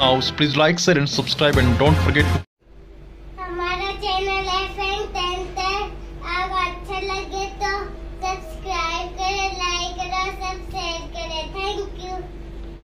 house please like share and subscribe and don't forget to